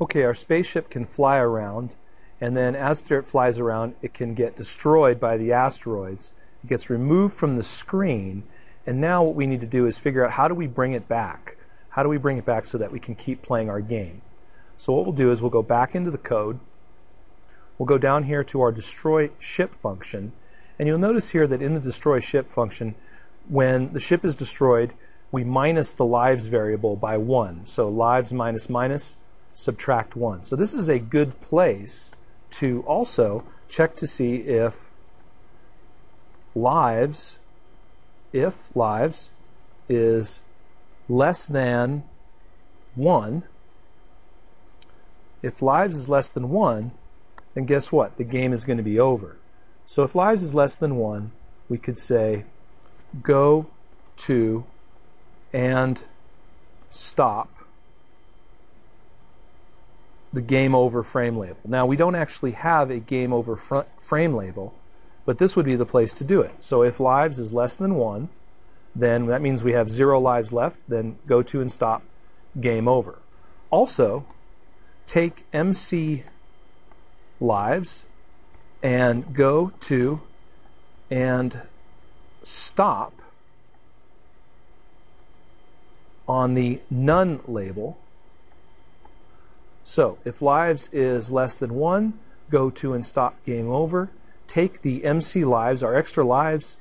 Okay, our spaceship can fly around, and then as it flies around, it can get destroyed by the asteroids. It gets removed from the screen, and now what we need to do is figure out how do we bring it back? How do we bring it back so that we can keep playing our game? So what we'll do is we'll go back into the code. We'll go down here to our destroy ship function, and you'll notice here that in the destroy ship function, when the ship is destroyed, we minus the lives variable by 1. So lives minus minus, subtract 1. So this is a good place to also check to see if lives, if lives is less than 1, if lives is less than 1, then guess what? The game is going to be over. So if lives is less than 1, we could say go to and stop the game over frame label. Now we don't actually have a game over frame label, but this would be the place to do it. So if lives is less than 1, then that means we have zero lives left, then go to and stop game over. Also, take MC lives and go to and stop on the none label. So if lives is less than one, go to and stop game over. Take the MC lives, our extra lives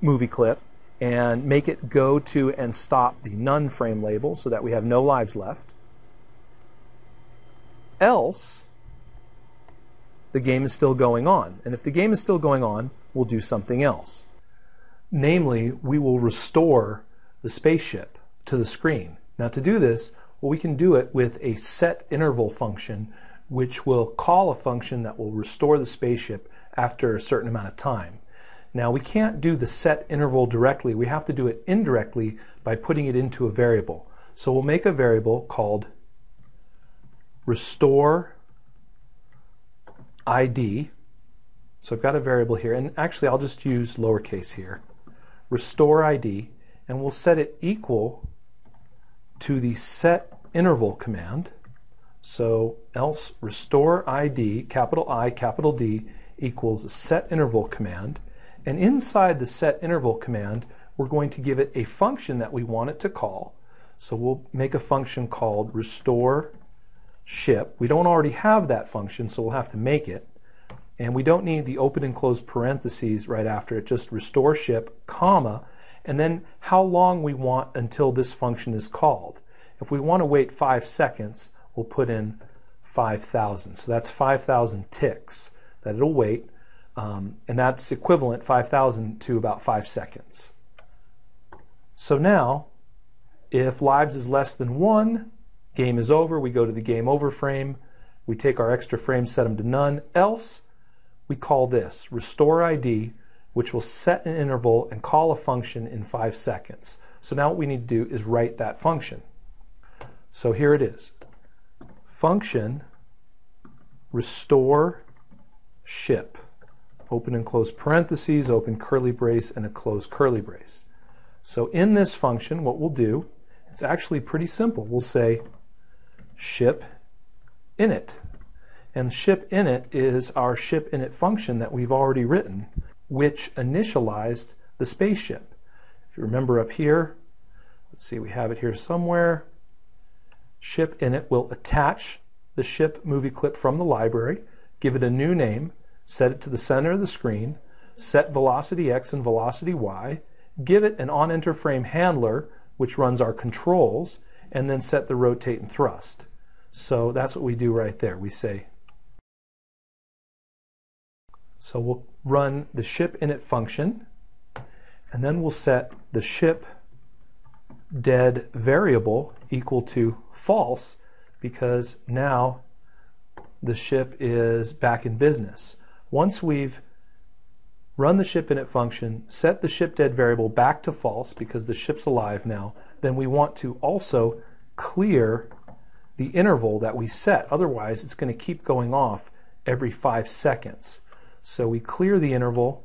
movie clip, and make it go to and stop the none frame label so that we have no lives left. Else, the game is still going on. And if the game is still going on, we'll do something else. Namely, we will restore the spaceship to the screen. Now to do this, well, we can do it with a set interval function, which will call a function that will restore the spaceship after a certain amount of time. Now we can't do the set interval directly. We have to do it indirectly by putting it into a variable. So we'll make a variable called restore ID. So I've got a variable here, and actually I'll just use lowercase here. Restore ID, and we'll set it equal to the set interval command. So else restore ID, capital I, capital D, equals set interval command. And inside the set interval command, we're going to give it a function that we want it to call. So we'll make a function called restore ship. We don't already have that function, so we'll have to make it. And we don't need the open and close parentheses right after it, just restore ship, comma, and then how long we want until this function is called. If we want to wait five seconds, we'll put in 5,000. So that's 5,000 ticks that it'll wait, um, and that's equivalent 5,000 to about five seconds. So now, if lives is less than one, game is over. We go to the game over frame. We take our extra frames, set them to none. Else, we call this restore ID which will set an interval and call a function in five seconds. So now what we need to do is write that function. So here it is. Function restore ship. Open and close parentheses, open curly brace, and a close curly brace. So in this function, what we'll do, it's actually pretty simple. We'll say ship init. And ship init is our ship init function that we've already written which initialized the spaceship. If you remember up here, let's see, we have it here somewhere. Ship init will attach the ship movie clip from the library, give it a new name, set it to the center of the screen, set velocity x and velocity y, give it an on enter frame handler, which runs our controls, and then set the rotate and thrust. So that's what we do right there. We say so we'll run the ship init function, and then we'll set the ship dead variable equal to false because now the ship is back in business. Once we've run the ship init function, set the ship dead variable back to false because the ship's alive now, then we want to also clear the interval that we set. Otherwise, it's going to keep going off every five seconds. So we clear the interval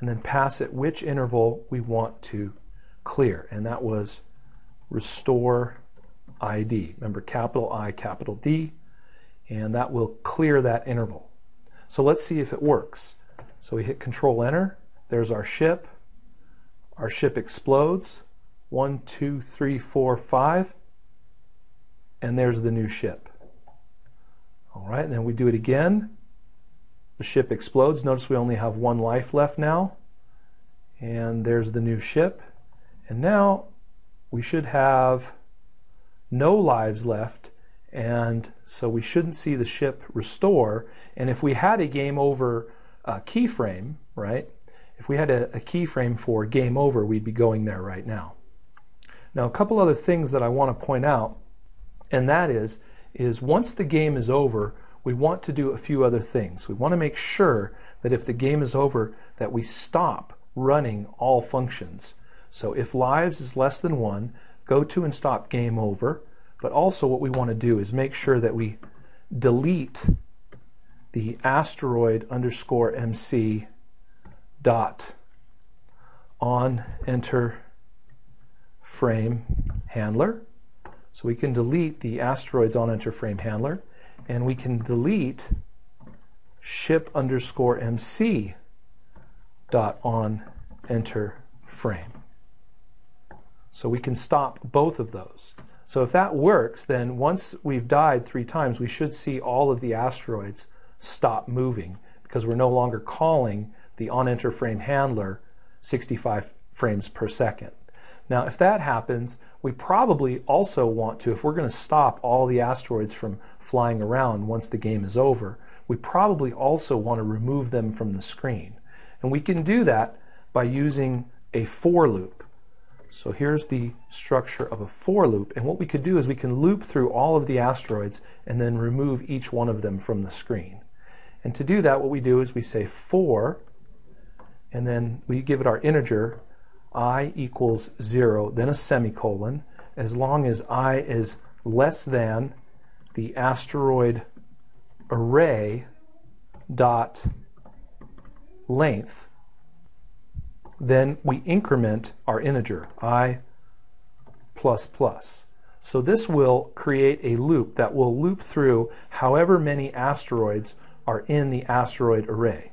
and then pass it which interval we want to clear. And that was restore ID. Remember capital I, capital D, and that will clear that interval. So let's see if it works. So we hit Control Enter. There's our ship. Our ship explodes. One, two, three, four, five. And there's the new ship. All right, and then we do it again. The ship explodes. Notice we only have one life left now. And there's the new ship. And now we should have no lives left and so we shouldn't see the ship restore. And if we had a game over uh, keyframe, right, if we had a, a keyframe for game over, we'd be going there right now. Now, a couple other things that I want to point out, and that is, is once the game is over, we want to do a few other things. We want to make sure that if the game is over, that we stop running all functions. So if lives is less than one, go to and stop game over. But also what we want to do is make sure that we delete the asteroid underscore MC dot on enter frame handler. So we can delete the asteroids on enter frame handler and we can delete ship underscore MC dot on enter frame. So we can stop both of those. So if that works, then once we've died three times, we should see all of the asteroids stop moving because we're no longer calling the on-enter frame handler 65 frames per second. Now, if that happens, we probably also want to, if we're going to stop all the asteroids from flying around once the game is over, we probably also want to remove them from the screen. And we can do that by using a for loop. So here's the structure of a for loop. And what we could do is we can loop through all of the asteroids and then remove each one of them from the screen. And to do that, what we do is we say for, and then we give it our integer, i equals 0, then a semicolon, as long as i is less than the asteroid array dot length then we increment our integer, i plus plus. So this will create a loop that will loop through however many asteroids are in the asteroid array.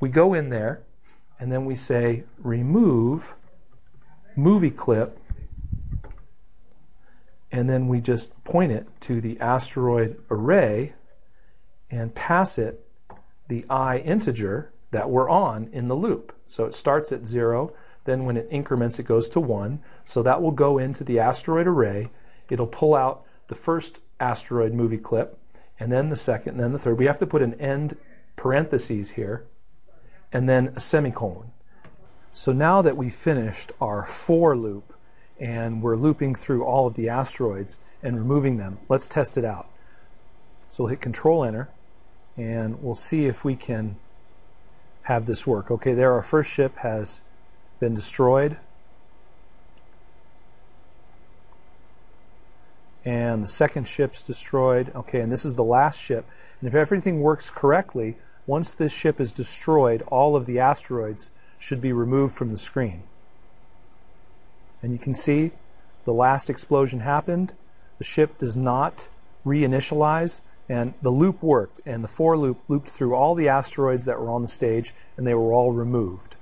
We go in there and then we say remove movie clip and then we just point it to the asteroid array and pass it the i integer that we're on in the loop. So it starts at zero, then when it increments, it goes to one. So that will go into the asteroid array. It'll pull out the first asteroid movie clip, and then the second, and then the third. We have to put an end parentheses here, and then a semicolon. So now that we've finished our for loop, and we're looping through all of the asteroids and removing them, let's test it out. So we'll hit Control Enter, and we'll see if we can have this work. Okay, there our first ship has been destroyed. And the second ship's destroyed. Okay, and this is the last ship. And if everything works correctly, once this ship is destroyed, all of the asteroids should be removed from the screen. And you can see the last explosion happened. The ship does not reinitialize. And the loop worked, and the for loop looped through all the asteroids that were on the stage, and they were all removed.